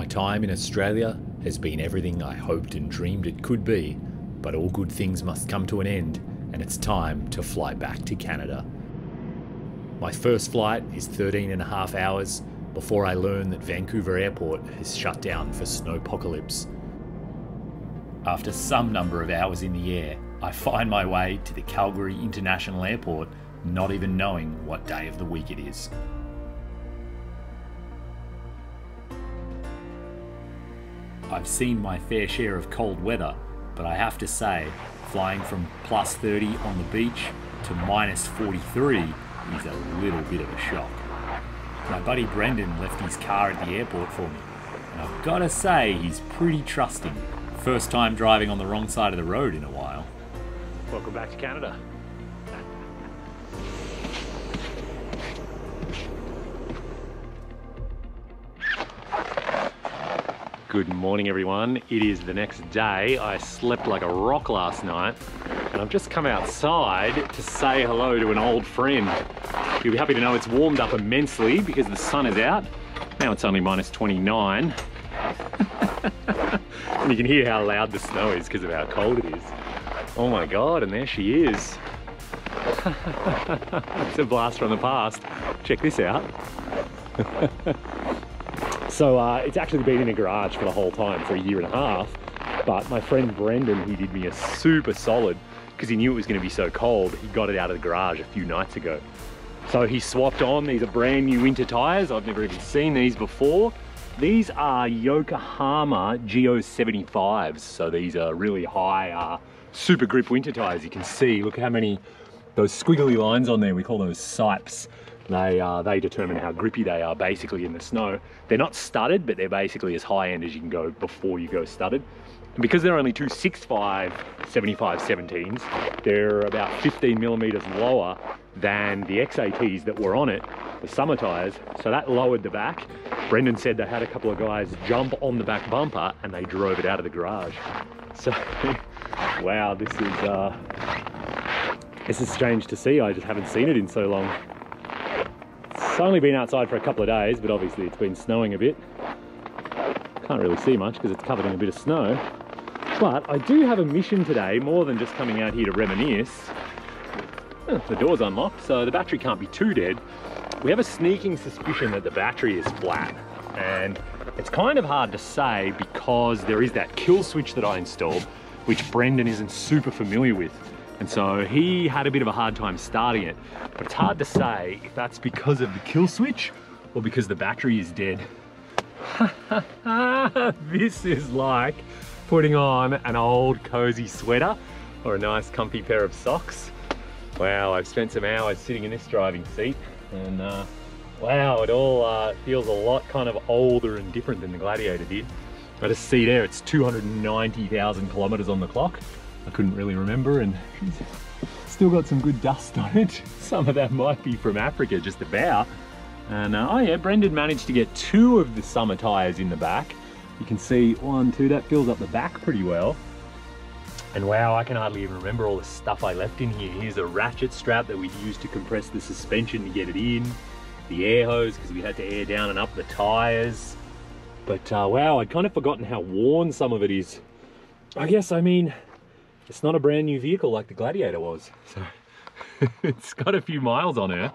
My time in Australia has been everything I hoped and dreamed it could be, but all good things must come to an end, and it's time to fly back to Canada. My first flight is 13 and a half hours before I learn that Vancouver Airport has shut down for snowpocalypse. After some number of hours in the air, I find my way to the Calgary International Airport, not even knowing what day of the week it is. I've seen my fair share of cold weather, but I have to say, flying from plus 30 on the beach to minus 43 is a little bit of a shock. My buddy Brendan left his car at the airport for me, and I've got to say he's pretty trusting. First time driving on the wrong side of the road in a while. Welcome back to Canada. Good morning, everyone. It is the next day. I slept like a rock last night, and I've just come outside to say hello to an old friend. You'll be happy to know it's warmed up immensely because the sun is out. Now it's only minus 29. and you can hear how loud the snow is because of how cold it is. Oh my God, and there she is. it's a blast from the past. Check this out. So uh, it's actually been in a garage for the whole time for a year and a half. But my friend Brendan, he did me a super solid because he knew it was going to be so cold. He got it out of the garage a few nights ago. So he swapped on. These are brand new winter tires. I've never even seen these before. These are Yokohama Geo 75s. So these are really high uh, super grip winter tires. You can see, look how many those squiggly lines on there. We call those sipes. They, uh, they determine how grippy they are basically in the snow. They're not studded, but they're basically as high end as you can go before you go studded. And because they're only two 6.5 75 17s, they're about 15 millimeters lower than the XATs that were on it, the summer tires. So that lowered the back. Brendan said they had a couple of guys jump on the back bumper and they drove it out of the garage. So, wow, this is, uh, this is strange to see. I just haven't seen it in so long. It's only been outside for a couple of days, but obviously it's been snowing a bit. Can't really see much because it's covered in a bit of snow. But I do have a mission today, more than just coming out here to reminisce. The door's unlocked, so the battery can't be too dead. We have a sneaking suspicion that the battery is flat. And it's kind of hard to say because there is that kill switch that I installed, which Brendan isn't super familiar with. And so he had a bit of a hard time starting it. But it's hard to say if that's because of the kill switch or because the battery is dead. this is like putting on an old cozy sweater or a nice comfy pair of socks. Wow, I've spent some hours sitting in this driving seat and uh, wow, it all uh, feels a lot kind of older and different than the Gladiator did. I just see there, it's 290,000 kilometers on the clock. I couldn't really remember and still got some good dust on it. Some of that might be from Africa just about. And uh, oh yeah, Brendan managed to get two of the summer tires in the back. You can see one, two, that fills up the back pretty well. And wow, I can hardly even remember all the stuff I left in here. Here's a ratchet strap that we'd use to compress the suspension to get it in. The air hose, because we had to air down and up the tires. But uh, wow, I'd kind of forgotten how worn some of it is. I guess, I mean, it's not a brand new vehicle like the Gladiator was. So it's got a few miles on her.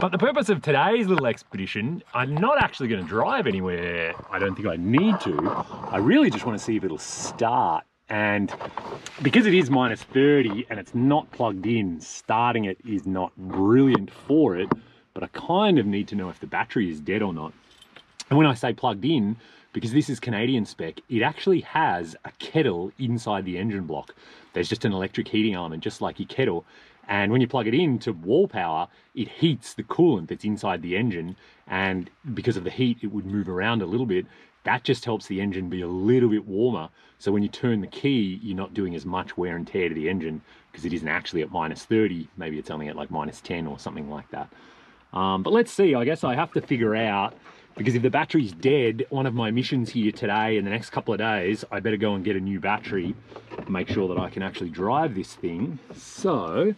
But the purpose of today's little expedition, I'm not actually going to drive anywhere. I don't think I need to. I really just want to see if it'll start. And because it is minus 30 and it's not plugged in, starting it is not brilliant for it. But I kind of need to know if the battery is dead or not. And when I say plugged in, because this is Canadian spec, it actually has a kettle inside the engine block. There's just an electric heating element, just like your kettle. And when you plug it in to wall power, it heats the coolant that's inside the engine. And because of the heat, it would move around a little bit. That just helps the engine be a little bit warmer. So when you turn the key, you're not doing as much wear and tear to the engine because it isn't actually at minus 30. Maybe it's only at like minus 10 or something like that. Um, but let's see, I guess I have to figure out because if the battery's dead, one of my missions here today in the next couple of days, I better go and get a new battery, make sure that I can actually drive this thing. So,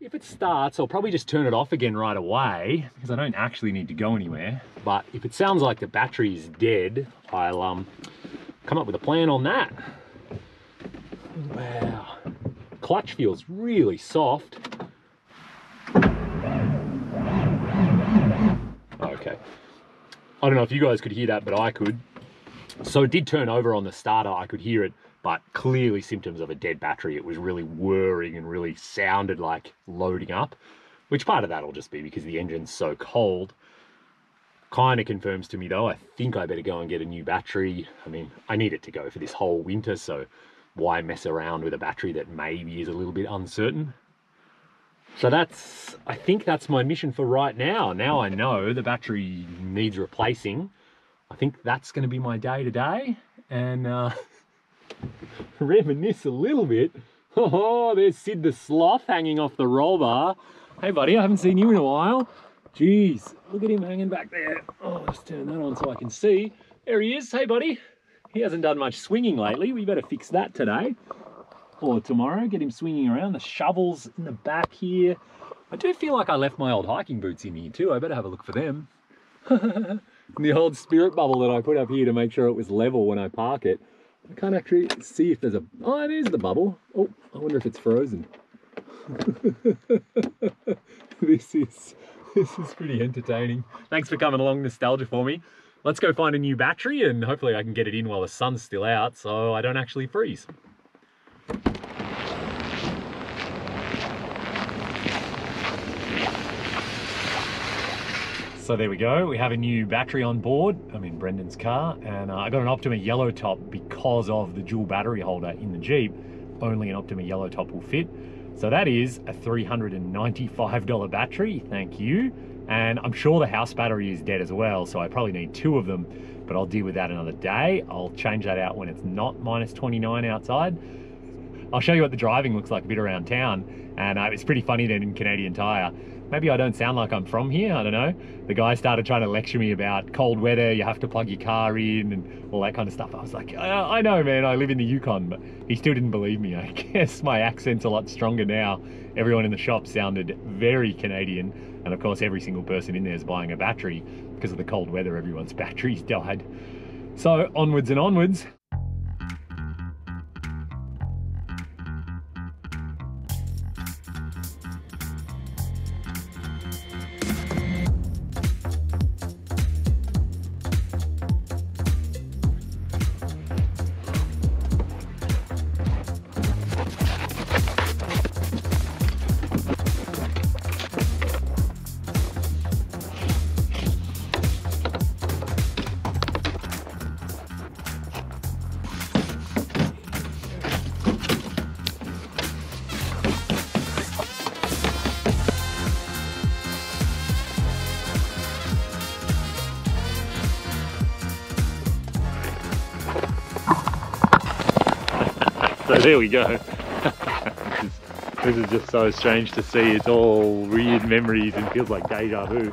if it starts, I'll probably just turn it off again right away because I don't actually need to go anywhere. But if it sounds like the battery is dead, I'll um, come up with a plan on that. Wow. Clutch feels really soft. Okay. I don't know if you guys could hear that, but I could. So it did turn over on the starter. I could hear it, but clearly symptoms of a dead battery. It was really whirring and really sounded like loading up, which part of that will just be because the engine's so cold. Kind of confirms to me though, I think I better go and get a new battery. I mean, I need it to go for this whole winter, so why mess around with a battery that maybe is a little bit uncertain? So that's, I think that's my mission for right now. Now I know the battery needs replacing. I think that's going to be my day today. and uh, reminisce a little bit. Oh, there's Sid the Sloth hanging off the roll bar. Hey buddy, I haven't seen you in a while. Jeez, look at him hanging back there. Oh, let's turn that on so I can see. There he is. Hey buddy. He hasn't done much swinging lately. We better fix that today or tomorrow. Get him swinging around. The shovels in the back here. I do feel like I left my old hiking boots in here too. I better have a look for them. the old spirit bubble that I put up here to make sure it was level when I park it. I can't actually see if there's a... Oh, it is the bubble. Oh, I wonder if it's frozen. this is this is pretty entertaining. Thanks for coming along nostalgia for me. Let's go find a new battery and hopefully I can get it in while the sun's still out so I don't actually freeze. So there we go, we have a new battery on board. I'm in Brendan's car and uh, I got an Optima yellow top because of the dual battery holder in the Jeep. Only an Optima yellow top will fit. So that is a $395 battery, thank you. And I'm sure the house battery is dead as well, so I probably need two of them, but I'll deal with that another day. I'll change that out when it's not minus 29 outside. I'll show you what the driving looks like a bit around town. And uh, it's pretty funny then in Canadian Tire. Maybe I don't sound like I'm from here, I don't know. The guy started trying to lecture me about cold weather, you have to plug your car in and all that kind of stuff. I was like, I, I know man, I live in the Yukon, but he still didn't believe me. I guess my accent's a lot stronger now. Everyone in the shop sounded very Canadian. And of course, every single person in there is buying a battery because of the cold weather, everyone's batteries died. So onwards and onwards. there we go. this, is, just so strange to see. It's all weird memories and feels like deja vu.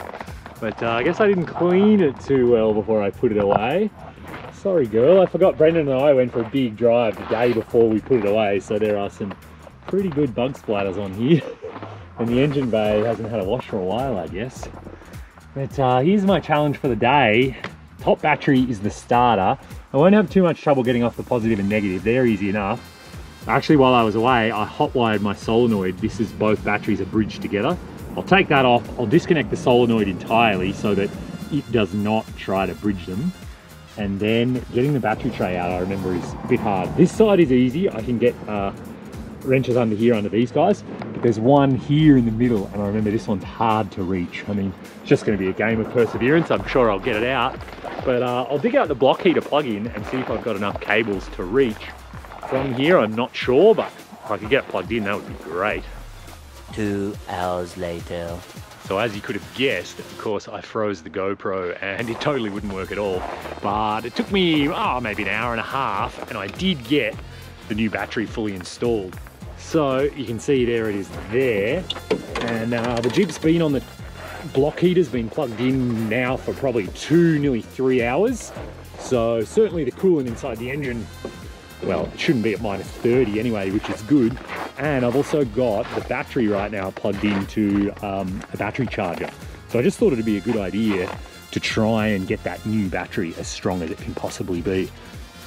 But uh, I guess I didn't clean it too well before I put it away. Sorry girl, I forgot Brendan and I went for a big drive the day before we put it away, so there are some pretty good bug splatters on here. and the engine bay hasn't had a wash for a while, I guess. But uh, here's my challenge for the day. Top battery is the starter. I won't have too much trouble getting off the positive and negative. They're easy enough. Actually, while I was away, I hot-wired my solenoid. This is both batteries are bridged together. I'll take that off. I'll disconnect the solenoid entirely so that it does not try to bridge them. And then getting the battery tray out, I remember, is a bit hard. This side is easy. I can get uh, wrenches under here under these guys. But there's one here in the middle, and I remember this one's hard to reach. I mean, it's just going to be a game of perseverance. I'm sure I'll get it out. But uh, I'll dig out the block heater plug-in and see if I've got enough cables to reach from here. I'm not sure, but if I could get plugged in, that would be great. Two hours later. So as you could have guessed, of course, I froze the GoPro and it totally wouldn't work at all. But it took me, oh, maybe an hour and a half, and I did get the new battery fully installed. So you can see there it is there. And uh, the Jeep's been on the block heater's been plugged in now for probably two, nearly three hours. So certainly the coolant inside the engine well, it shouldn't be at minus 30 anyway, which is good. and I've also got the battery right now plugged into um, a battery charger. So I just thought it'd be a good idea to try and get that new battery as strong as it can possibly be.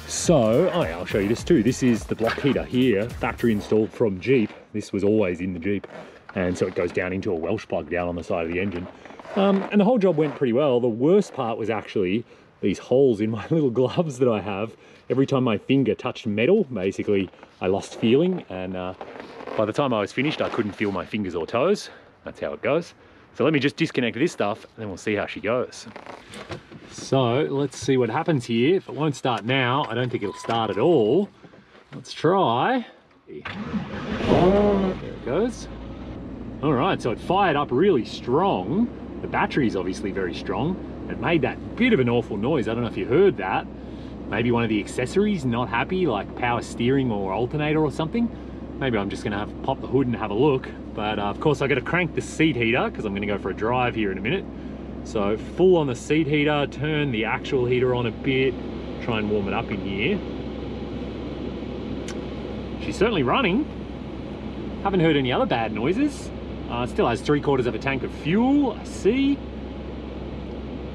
So, oh yeah, I'll show you this too. This is the block heater here, factory installed from Jeep. This was always in the Jeep. And so it goes down into a Welsh plug down on the side of the engine. Um, and the whole job went pretty well. The worst part was actually these holes in my little gloves that I have. Every time my finger touched metal, basically I lost feeling. And uh, by the time I was finished, I couldn't feel my fingers or toes. That's how it goes. So let me just disconnect this stuff and then we'll see how she goes. So let's see what happens here. If it won't start now, I don't think it'll start at all. Let's try. There it goes. All right, so it fired up really strong. The battery is obviously very strong. It made that bit of an awful noise. I don't know if you heard that. Maybe one of the accessories not happy, like power steering or alternator or something. Maybe I'm just gonna have pop the hood and have a look. But uh, of course I gotta crank the seat heater because I'm gonna go for a drive here in a minute. So full on the seat heater, turn the actual heater on a bit, try and warm it up in here. She's certainly running. Haven't heard any other bad noises. Uh, still has three quarters of a tank of fuel, I see.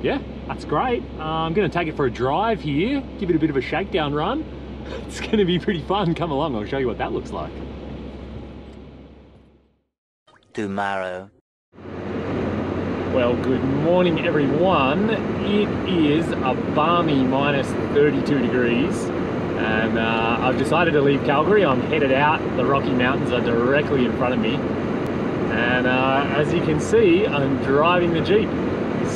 Yeah, that's great. Uh, I'm gonna take it for a drive here, give it a bit of a shakedown run. It's gonna be pretty fun. Come along, I'll show you what that looks like. Tomorrow. Well, good morning everyone. It is a balmy minus 32 degrees and uh, I've decided to leave Calgary. I'm headed out. The Rocky Mountains are directly in front of me. And uh, as you can see, I'm driving the Jeep.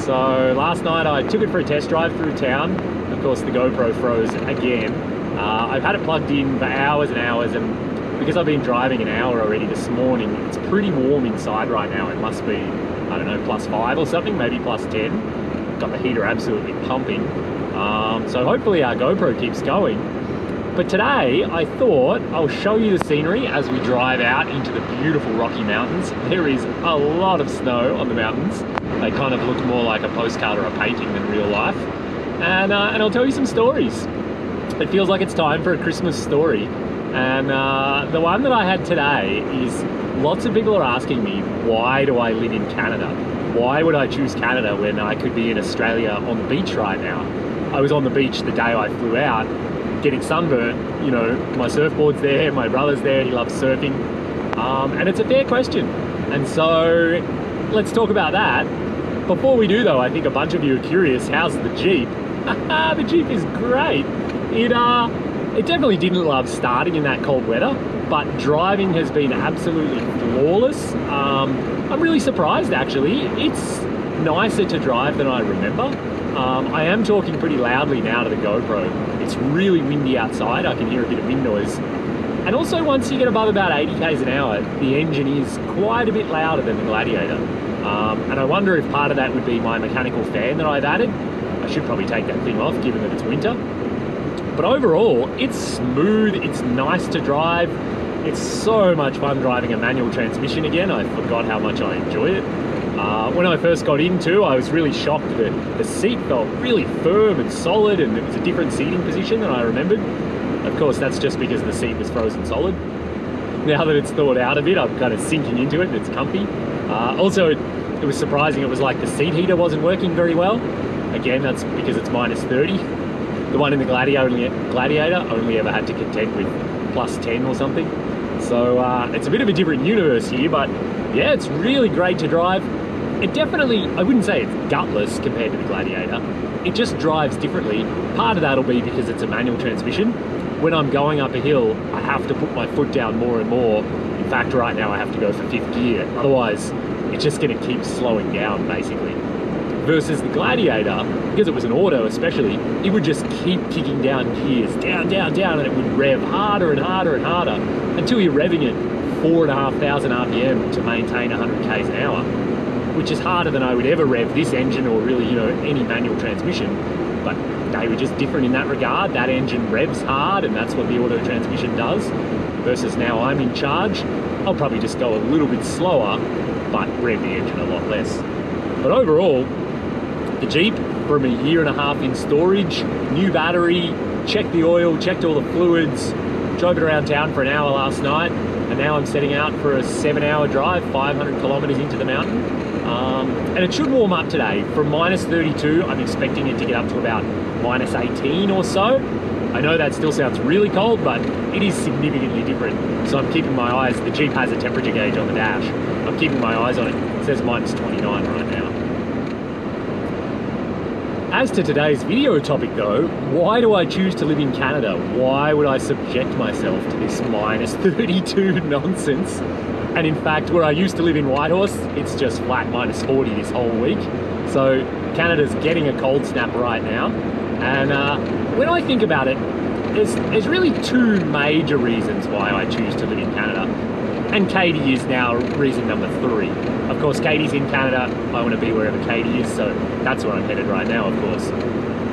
So last night I took it for a test drive through town. Of course the GoPro froze again. Uh, I've had it plugged in for hours and hours and because I've been driving an hour already this morning, it's pretty warm inside right now. It must be I don't know, plus five or something, maybe plus 10. Got the heater absolutely pumping. Um, so hopefully our GoPro keeps going. But today I thought I'll show you the scenery as we drive out into the beautiful Rocky Mountains. There is a lot of snow on the mountains. They kind of look more like a postcard or a painting than real life. And, uh, and I'll tell you some stories. It feels like it's time for a Christmas story. And uh, the one that I had today is lots of people are asking me, why do I live in Canada? Why would I choose Canada when I could be in Australia on the beach right now? I was on the beach the day I flew out, getting sunburnt. You know, my surfboard's there, my brother's there, he loves surfing. Um, and it's a fair question. And so let's talk about that. Before we do though, I think a bunch of you are curious, how's the Jeep? the Jeep is great. It, uh, it definitely didn't love starting in that cold weather, but driving has been absolutely flawless. Um, I'm really surprised actually. It's nicer to drive than I remember. Um, I am talking pretty loudly now to the GoPro. It's really windy outside. I can hear a bit of wind noise. And also once you get above about 80 k's an hour, the engine is quite a bit louder than the Gladiator. Um, and I wonder if part of that would be my mechanical fan that I've added. I should probably take that thing off given that it's winter. But overall, it's smooth, it's nice to drive. It's so much fun driving a manual transmission again. I forgot how much I enjoy it. Uh, when I first got into, I was really shocked that the seat felt really firm and solid and it was a different seating position than I remembered. Of course, that's just because the seat was frozen solid. Now that it's thawed out a bit, I'm kind of sinking into it and it's comfy. Uh, also, it, it was surprising, it was like the seat heater wasn't working very well. Again, that's because it's minus 30 the one in the Gladiator only, ever had to contend with plus 10 or something. So uh, it's a bit of a different universe here, but yeah, it's really great to drive. It definitely, I wouldn't say it's gutless compared to the Gladiator. It just drives differently. Part of that'll be because it's a manual transmission. When I'm going up a hill, I have to put my foot down more and more. In fact, right now I have to go for fifth gear. Otherwise, it's just gonna keep slowing down basically versus the Gladiator, because it was an auto especially, it would just keep kicking down gears, down, down, down, and it would rev harder and harder and harder until you're revving it four and a half thousand RPM to maintain 100 k's an hour, which is harder than I would ever rev this engine or really, you know, any manual transmission. But they were just different in that regard. That engine revs hard, and that's what the auto transmission does. Versus now I'm in charge, I'll probably just go a little bit slower, but rev the engine a lot less. But overall, the Jeep from a year and a half in storage, new battery, checked the oil, checked all the fluids, drove it around town for an hour last night, and now I'm setting out for a seven hour drive, 500 kilometers into the mountain. Um, and it should warm up today. From minus 32, I'm expecting it to get up to about minus 18 or so. I know that still sounds really cold, but it is significantly different. So I'm keeping my eyes, the Jeep has a temperature gauge on the dash. I'm keeping my eyes on it. It says minus 29 right now. As to today's video topic though, why do I choose to live in Canada? Why would I subject myself to this minus 32 nonsense? And in fact, where I used to live in Whitehorse, it's just flat minus 40 this whole week. So Canada's getting a cold snap right now. And uh, when I think about it, there's, there's really two major reasons why I choose to live in Canada. And Katie is now reason number three. Of course, Katie's in Canada. I want to be wherever Katie is, so that's where I'm headed right now, of course.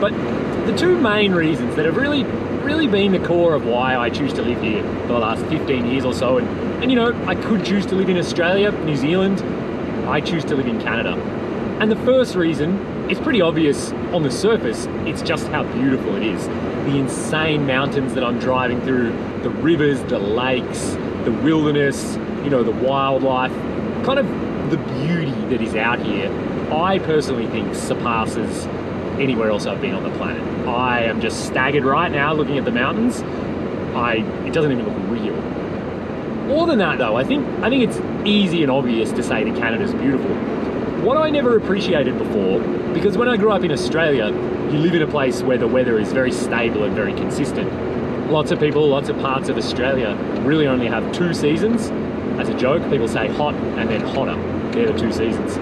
But the two main reasons that have really, really been the core of why I choose to live here for the last 15 years or so, and, and you know, I could choose to live in Australia, New Zealand, I choose to live in Canada. And the first reason is pretty obvious on the surface. It's just how beautiful it is. The insane mountains that I'm driving through, the rivers, the lakes, the wilderness, you know, the wildlife, kind of the beauty that is out here, I personally think surpasses anywhere else I've been on the planet. I am just staggered right now looking at the mountains. I it doesn't even look real. More than that though, I think I think it's easy and obvious to say that Canada's beautiful what I never appreciated before, because when I grew up in Australia, you live in a place where the weather is very stable and very consistent. Lots of people, lots of parts of Australia really only have two seasons. As a joke, people say hot and then hotter. They're the two seasons.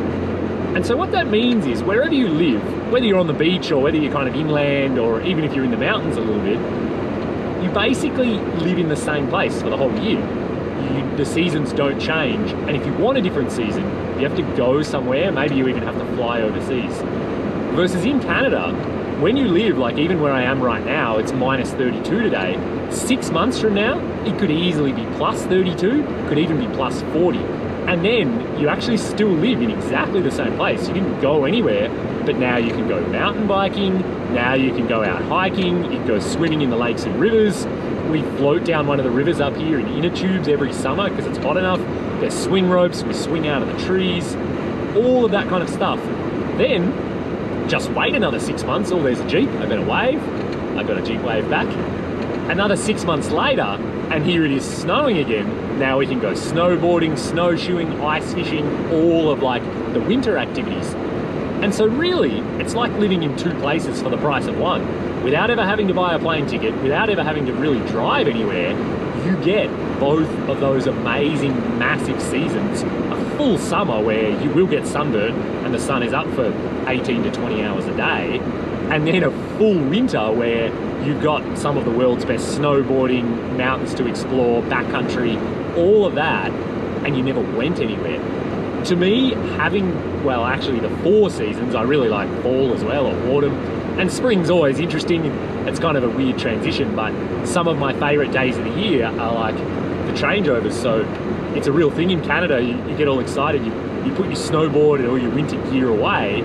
And so what that means is wherever you live, whether you're on the beach or whether you're kind of inland or even if you're in the mountains a little bit, you basically live in the same place for the whole year. You, the seasons don't change. And if you want a different season, you have to go somewhere, maybe you even have to fly overseas. Versus in Canada, when you live, like even where I am right now, it's minus 32 today. Six months from now, it could easily be plus 32, could even be plus 40. And then you actually still live in exactly the same place. You didn't go anywhere, but now you can go mountain biking, now you can go out hiking, you can go swimming in the lakes and rivers. We float down one of the rivers up here in inner tubes every summer because it's hot enough. There's swing ropes, we swing out of the trees, all of that kind of stuff. Then, just wait another six months. Oh, there's a Jeep, I got a wave. I got a Jeep wave back. Another six months later, and here it is snowing again. Now we can go snowboarding, snowshoeing, ice fishing, all of like the winter activities. And so really, it's like living in two places for the price of one. Without ever having to buy a plane ticket, without ever having to really drive anywhere, you get both of those amazing, massive seasons. A full summer where you will get sunburnt and the sun is up for 18 to 20 hours a day, and then a full winter where you've got some of the world's best snowboarding, mountains to explore, backcountry, all of that, and you never went anywhere. To me, having, well, actually the four seasons, I really like fall as well, or autumn, and spring's always interesting. It's kind of a weird transition, but some of my favorite days of the year are like the changeovers. So it's a real thing in Canada. You, you get all excited. You, you put your snowboard and all your winter gear away,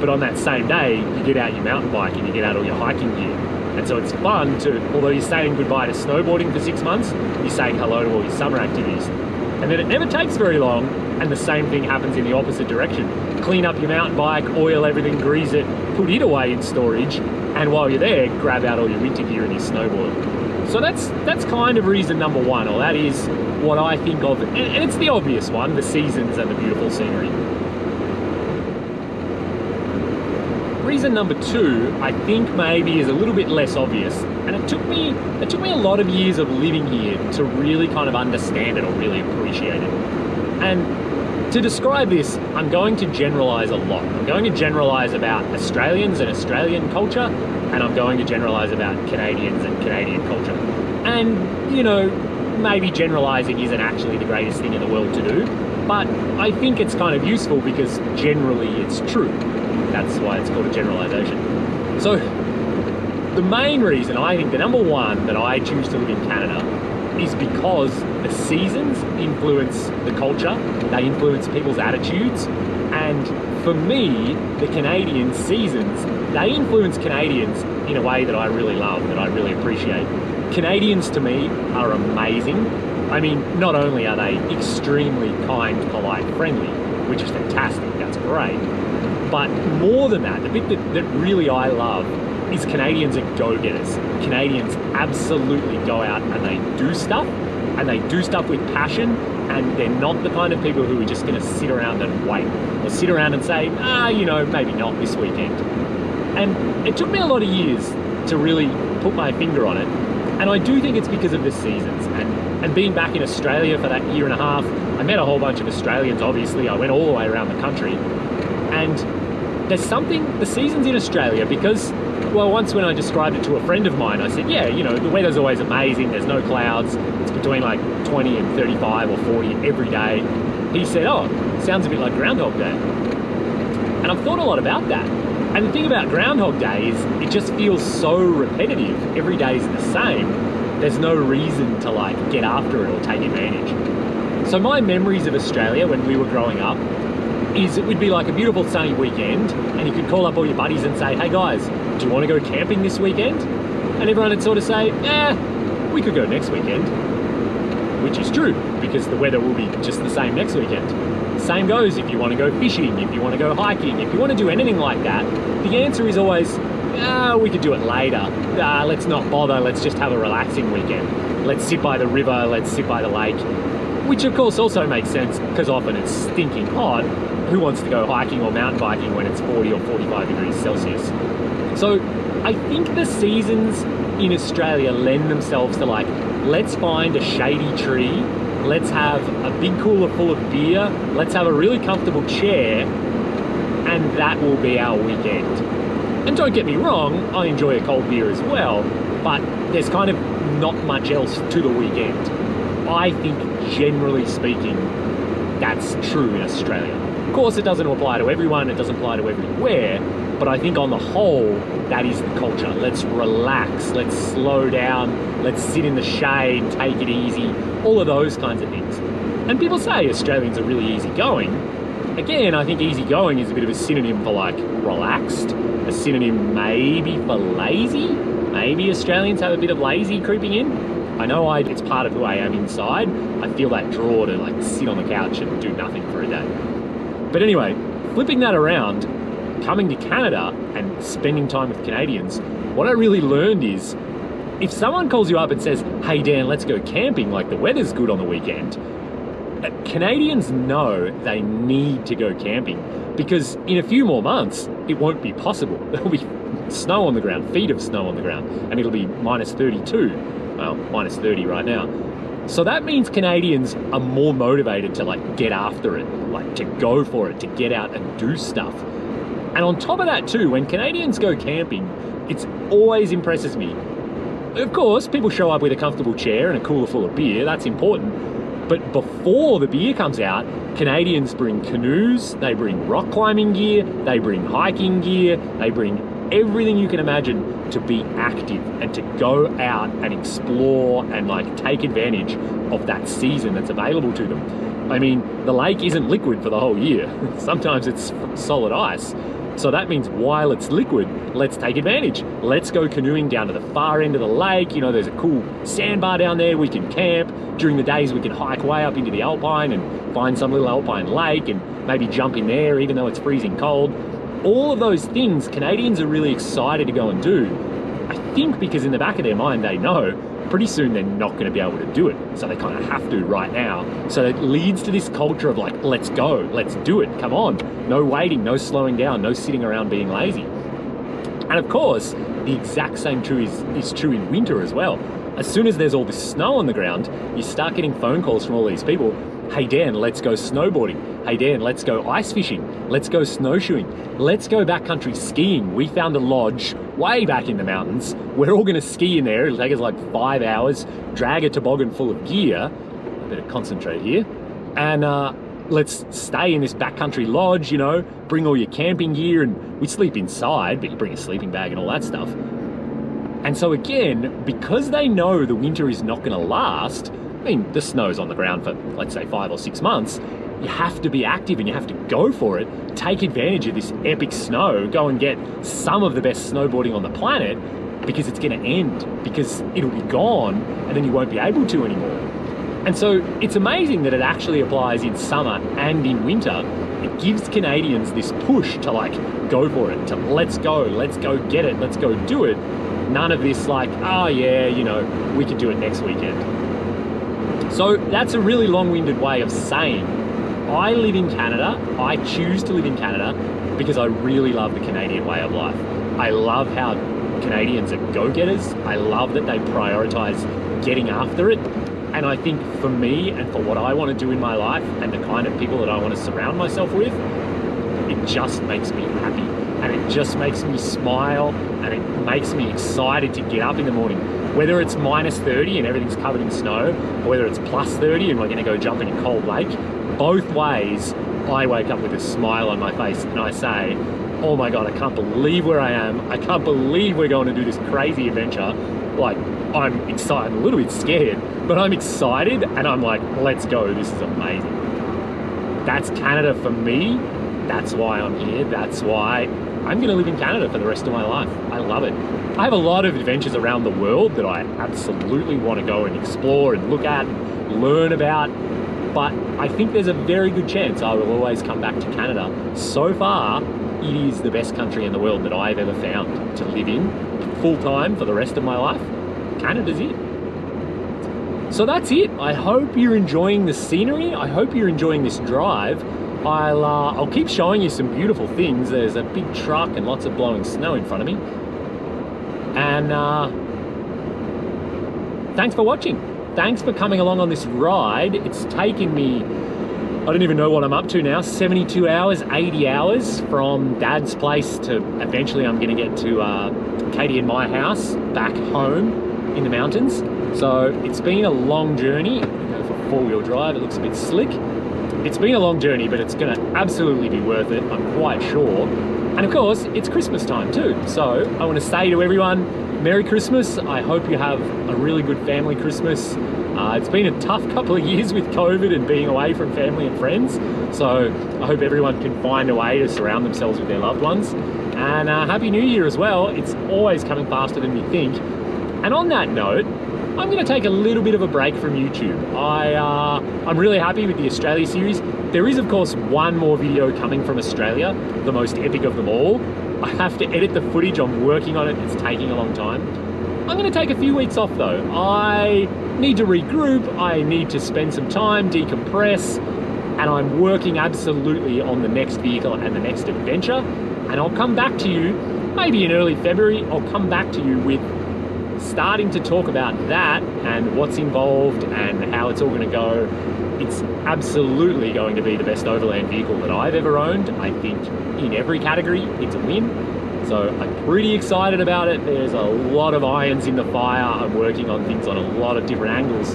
but on that same day, you get out your mountain bike and you get out all your hiking gear. And so it's fun to, although you're saying goodbye to snowboarding for six months, you're saying hello to all your summer activities. And then it never takes very long, and the same thing happens in the opposite direction. Clean up your mountain bike, oil everything, grease it, put it away in storage, and while you're there, grab out all your winter gear and your snowboard. So that's that's kind of reason number one, or that is what I think of, and, it's the obvious one, the seasons and the beautiful scenery. Reason number two, I think maybe is a little bit less obvious, and it took me it took me a lot of years of living here to really kind of understand it or really appreciate it. And to describe this, I'm going to generalize a lot. I'm going to generalize about Australians and Australian culture, and I'm going to generalize about Canadians and Canadian culture. And, you know, maybe generalizing isn't actually the greatest thing in the world to do, but I think it's kind of useful because generally it's true. That's why it's called a generalization. So, the main reason, I think, the number one that I choose to live in Canada is because the seasons influence the culture, they influence people's attitudes, and for me, the Canadian seasons, they influence Canadians in a way that I really love, that I really appreciate. Canadians to me are amazing. I mean, not only are they extremely kind, polite, friendly, which is fantastic, that's great, but more than that, the bit that, that really I love is Canadians are go-getters. Canadians absolutely go out and they do stuff, and they do stuff with passion, and they're not the kind of people who are just going to sit around and wait, or sit around and say, ah, you know, maybe not this weekend. And it took me a lot of years to really put my finger on it, and I do think it's because of the seasons. And, and being back in Australia for that year and a half, I met a whole bunch of Australians, obviously. I went all the way around the country. And there's something, the seasons in Australia, because, well, once when I described it to a friend of mine, I said, yeah, you know, the weather's always amazing. There's no clouds. It's between like 20 and 35 or 40 every day. He said, oh, sounds a bit like Groundhog Day. And I've thought a lot about that. And the thing about Groundhog Day is it just feels so repetitive. Every day is the same. There's no reason to like get after it or take advantage. So my memories of Australia when we were growing up is it would be like a beautiful sunny weekend and you could call up all your buddies and say, hey guys, do you want to go camping this weekend? And everyone would sort of say, eh, we could go next weekend. Which is true, because the weather will be just the same next weekend. Same goes if you want to go fishing, if you want to go hiking, if you want to do anything like that, the answer is always, ah, we could do it later. Ah, let's not bother, let's just have a relaxing weekend. Let's sit by the river, let's sit by the lake. Which of course also makes sense because often it's stinking hot. Who wants to go hiking or mountain biking when it's 40 or 45 degrees Celsius? So I think the seasons in Australia lend themselves to like, let's find a shady tree let's have a big cooler full of beer, let's have a really comfortable chair, and that will be our weekend. And don't get me wrong, I enjoy a cold beer as well, but there's kind of not much else to the weekend. I think, generally speaking, that's true in Australia. Of course, it doesn't apply to everyone, it doesn't apply to everywhere, but I think on the whole, that is the culture. Let's relax, let's slow down, let's sit in the shade, take it easy, all of those kinds of things. And people say Australians are really easygoing. Again, I think easygoing is a bit of a synonym for like relaxed, a synonym maybe for lazy. Maybe Australians have a bit of lazy creeping in. I know I, it's part of who I am inside. I feel that draw to like sit on the couch and do nothing for a day. But anyway, flipping that around, coming to Canada and spending time with Canadians, what I really learned is if someone calls you up and says, hey Dan, let's go camping, like the weather's good on the weekend, uh, Canadians know they need to go camping because in a few more months, it won't be possible. There'll be snow on the ground, feet of snow on the ground, and it'll be minus 32. Well, minus 30 right now. So that means Canadians are more motivated to like get after it, like to go for it, to get out and do stuff. And on top of that too, when Canadians go camping, it always impresses me of course, people show up with a comfortable chair and a cooler full of beer, that's important. But before the beer comes out, Canadians bring canoes, they bring rock climbing gear, they bring hiking gear, they bring everything you can imagine to be active and to go out and explore and like take advantage of that season that's available to them. I mean, the lake isn't liquid for the whole year. Sometimes it's solid ice. So that means while it's liquid, let's take advantage. Let's go canoeing down to the far end of the lake. You know, there's a cool sandbar down there. We can camp. During the days, we can hike way up into the alpine and find some little alpine lake and maybe jump in there, even though it's freezing cold. All of those things Canadians are really excited to go and do. I think because in the back of their mind, they know pretty soon they're not going to be able to do it. So they kind of have to right now. So it leads to this culture of like, let's go, let's do it, come on. No waiting, no slowing down, no sitting around being lazy. And of course, the exact same true is, is true in winter as well. As soon as there's all this snow on the ground, you start getting phone calls from all these people. Hey Dan, let's go snowboarding. Hey Dan, let's go ice fishing. Let's go snowshoeing. Let's go backcountry skiing. We found a lodge way back in the mountains. We're all gonna ski in there. It'll take us like five hours, drag a toboggan full of gear. Better concentrate here. And uh, let's stay in this backcountry lodge, you know, bring all your camping gear and we sleep inside, but you bring a sleeping bag and all that stuff. And so again, because they know the winter is not gonna last, I mean, the snow's on the ground for, let's say, five or six months, you have to be active and you have to go for it. Take advantage of this epic snow. Go and get some of the best snowboarding on the planet because it's going to end, because it'll be gone and then you won't be able to anymore. And so it's amazing that it actually applies in summer and in winter. It gives Canadians this push to like go for it, to let's go, let's go get it, let's go do it. None of this like, oh yeah, you know, we could do it next weekend. So that's a really long-winded way of saying I live in Canada. I choose to live in Canada because I really love the Canadian way of life. I love how Canadians are go-getters. I love that they prioritize getting after it. And I think for me and for what I want to do in my life and the kind of people that I want to surround myself with, it just makes me happy. And it just makes me smile and it makes me excited to get up in the morning. Whether it's minus 30 and everything's covered in snow, or whether it's plus 30 and we're going to go jump in a cold lake, both ways, I wake up with a smile on my face and I say, oh my God, I can't believe where I am. I can't believe we're going to do this crazy adventure. Like, I'm excited, a little bit scared, but I'm excited and I'm like, let's go, this is amazing. That's Canada for me. That's why I'm here. That's why I'm going to live in Canada for the rest of my life. I love it. I have a lot of adventures around the world that I absolutely want to go and explore and look at, and learn about, but I think there's a very good chance I will always come back to Canada. So far, it is the best country in the world that I've ever found to live in full time for the rest of my life. Canada's it. So that's it. I hope you're enjoying the scenery. I hope you're enjoying this drive. I'll, uh, I'll keep showing you some beautiful things. There's a big truck and lots of blowing snow in front of me. And uh, thanks for watching. Thanks for coming along on this ride. It's taken me, I don't even know what I'm up to now, 72 hours, 80 hours from dad's place to eventually I'm gonna get to uh, Katie and my house back home in the mountains. So it's been a long journey. Go for four-wheel drive, it looks a bit slick. It's been a long journey, but it's gonna absolutely be worth it, I'm quite sure. And of course, it's Christmas time too. So I wanna say to everyone, Merry Christmas. I hope you have a really good family Christmas. Uh, it's been a tough couple of years with COVID and being away from family and friends. So I hope everyone can find a way to surround themselves with their loved ones. And uh, Happy New Year as well. It's always coming faster than you think. And on that note, I'm going to take a little bit of a break from YouTube. I, uh, I'm really happy with the Australia series. There is, of course, one more video coming from Australia, the most epic of them all. I have to edit the footage, I'm working on it, it's taking a long time. I'm going to take a few weeks off though. I need to regroup, I need to spend some time, decompress, and I'm working absolutely on the next vehicle and the next adventure. And I'll come back to you, maybe in early February, I'll come back to you with starting to talk about that and what's involved and how it's all going to go. It's absolutely going to be the best overland vehicle that I've ever owned. I think in every category, it's a win. So I'm pretty excited about it. There's a lot of irons in the fire. I'm working on things on a lot of different angles.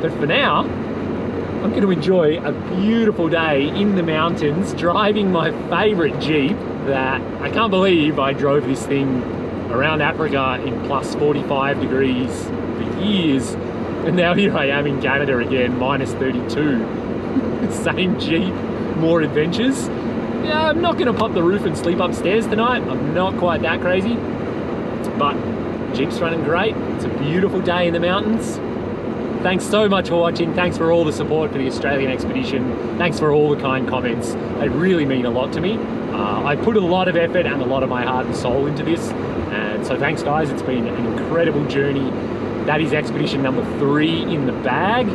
But for now, I'm going to enjoy a beautiful day in the mountains driving my favorite Jeep that I can't believe I drove this thing around Africa in plus 45 degrees for years. And now here I am in Canada again, minus 32. Same Jeep, more adventures. Yeah, I'm not gonna pop the roof and sleep upstairs tonight. I'm not quite that crazy. But Jeep's running great. It's a beautiful day in the mountains. Thanks so much for watching. Thanks for all the support for the Australian expedition. Thanks for all the kind comments. They really mean a lot to me. Uh, I put a lot of effort and a lot of my heart and soul into this. And so thanks guys, it's been an incredible journey. That is expedition number three in the bag.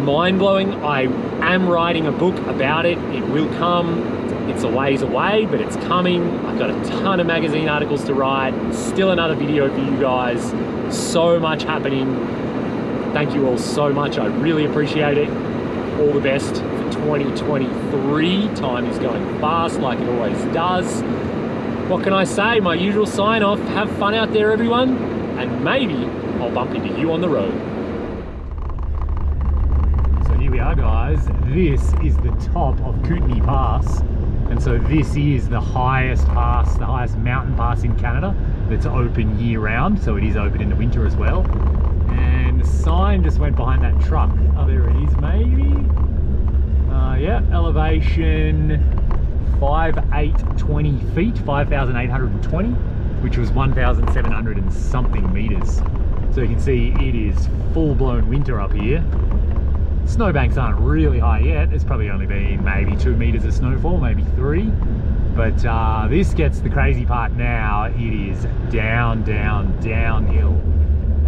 Mind blowing. I am writing a book about it. It will come. It's a ways away, but it's coming. I've got a ton of magazine articles to write. Still another video for you guys. So much happening. Thank you all so much. I really appreciate it. All the best for 2023. Time is going fast like it always does. What can I say? My usual sign off. Have fun out there, everyone. And maybe I'll bump into you on the road. So here we are, guys. This is the top of Kootenay Pass. And so this is the highest pass, the highest mountain pass in Canada that's open year round. So it is open in the winter as well. And sign just went behind that truck. Oh, there it is, maybe. Uh, yeah, elevation 5820 feet, 5,820, which was 1,700 and something meters. So you can see it is full blown winter up here. Snowbanks aren't really high yet. It's probably only been maybe two meters of snowfall, maybe three. But uh, this gets the crazy part now. It is down, down, downhill.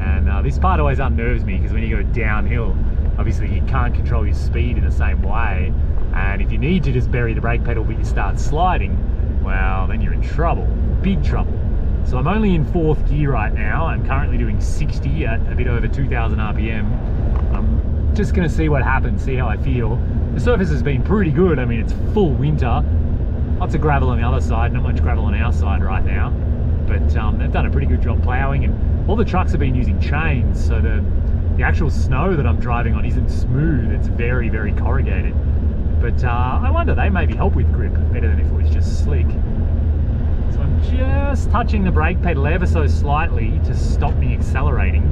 And uh, this part always unnerves me because when you go downhill, obviously you can't control your speed in the same way. And if you need to just bury the brake pedal but you start sliding, well, then you're in trouble, big trouble. So I'm only in fourth gear right now. I'm currently doing 60 at a bit over 2000 RPM. I'm just gonna see what happens, see how I feel. The surface has been pretty good. I mean, it's full winter. Lots of gravel on the other side, not much gravel on our side right now. But um, they've done a pretty good job ploughing and all the trucks have been using chains. So the, the actual snow that I'm driving on isn't smooth. It's very, very corrugated. But uh, I wonder, they maybe help with grip better than if it was just slick. So I'm just touching the brake pedal ever so slightly to stop me accelerating.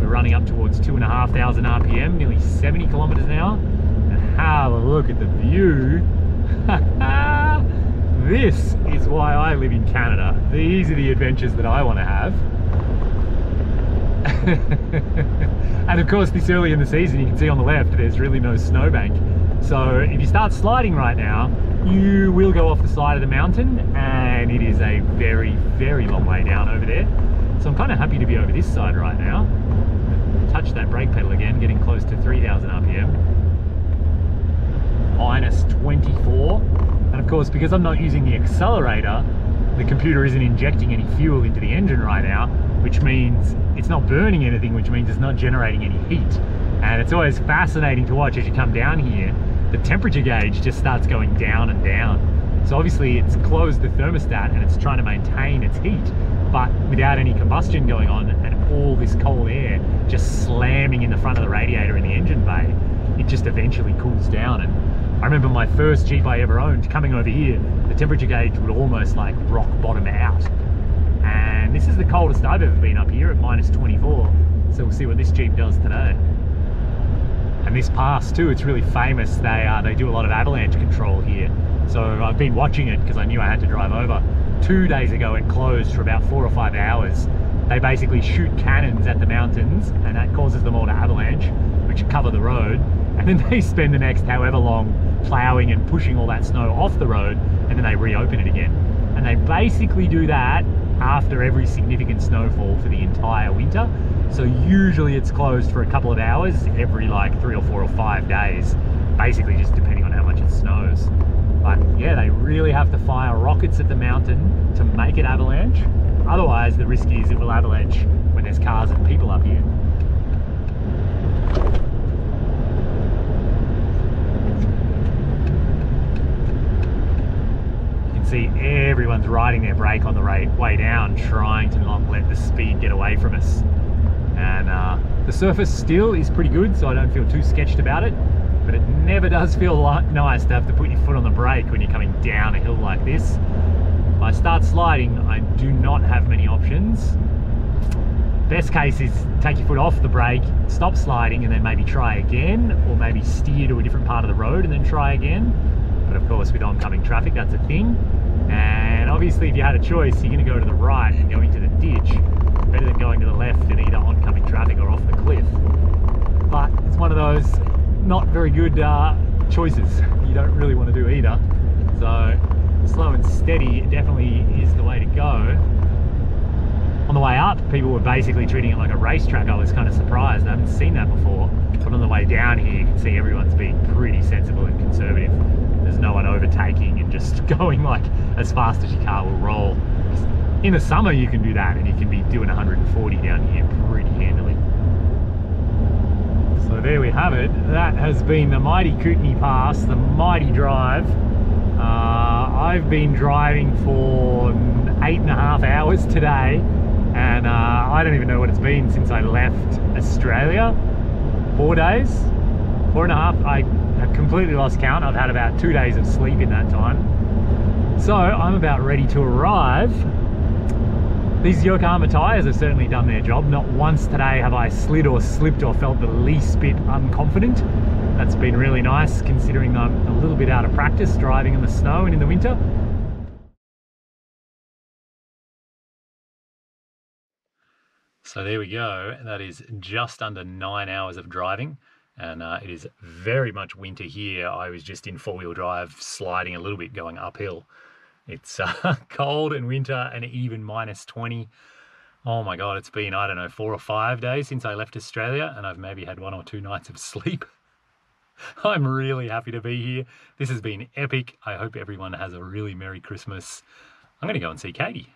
We're running up towards two and a half thousand RPM, nearly 70 kilometers an hour. And have a look at the view. this is why I live in Canada. These are the adventures that I want to have. and of course this early in the season you can see on the left there's really no snowbank. So if you start sliding right now you will go off the side of the mountain and it is a very very long way down over there. So I'm kind of happy to be over this side right now. Touch that brake pedal again getting close to 3000 rpm minus 24 and of course because I'm not using the accelerator the computer isn't injecting any fuel into the engine right now which means it's not burning anything, which means it's not generating any heat. And it's always fascinating to watch as you come down here, the temperature gauge just starts going down and down. So obviously it's closed the thermostat and it's trying to maintain its heat, but without any combustion going on and all this cold air just slamming in the front of the radiator in the engine bay, it just eventually cools down. And I remember my first Jeep I ever owned coming over here, the temperature gauge would almost like rock bottom out. And this is the coldest I've ever been up here at minus 24 so we'll see what this Jeep does today. And this pass too it's really famous. They uh, they do a lot of avalanche control here. So I've been watching it because I knew I had to drive over. Two days ago it closed for about four or five hours. They basically shoot cannons at the mountains and that causes them all to avalanche which cover the road and then they spend the next however long ploughing and pushing all that snow off the road and then they reopen it again and they basically do that after every significant snowfall for the entire winter. So usually it's closed for a couple of hours every like three or four or five days, basically just depending on how much it snows. But yeah, they really have to fire rockets at the mountain to make it avalanche. Otherwise, the risk is it will avalanche when there's cars and people up here. See everyone's riding their brake on the way down, trying to not let the speed get away from us. And uh, the surface still is pretty good, so I don't feel too sketched about it. But it never does feel nice to have to put your foot on the brake when you're coming down a hill like this. If I start sliding, I do not have many options. Best case is take your foot off the brake, stop sliding, and then maybe try again, or maybe steer to a different part of the road and then try again. But of course, with oncoming traffic, that's a thing. And obviously if you had a choice, you're gonna go to the right and go into the ditch, better than going to the left in either oncoming traffic or off the cliff. But it's one of those not very good uh, choices. You don't really want to do either. So slow and steady definitely is the way to go. On the way up, people were basically treating it like a racetrack. I was kind of surprised. I haven't seen that before. But on the way down here, you can see everyone's being pretty sensible and conservative there's no one overtaking and just going like as fast as your car will roll. In the summer you can do that and you can be doing 140 down here pretty handily. So there we have it. That has been the mighty Kootenay Pass, the mighty drive. Uh, I've been driving for eight and a half hours today and uh, I don't even know what it's been since I left Australia. Four days? Four and a half. I I've completely lost count. I've had about two days of sleep in that time. So I'm about ready to arrive. These Yokohama tyres have certainly done their job. Not once today have I slid or slipped or felt the least bit unconfident. That's been really nice considering I'm a little bit out of practice driving in the snow and in the winter. So there we go. That is just under nine hours of driving and uh, it is very much winter here. I was just in four wheel drive, sliding a little bit, going uphill. It's uh, cold and winter and even minus 20. Oh my God, it's been, I don't know, four or five days since I left Australia, and I've maybe had one or two nights of sleep. I'm really happy to be here. This has been epic. I hope everyone has a really Merry Christmas. I'm going to go and see Katie.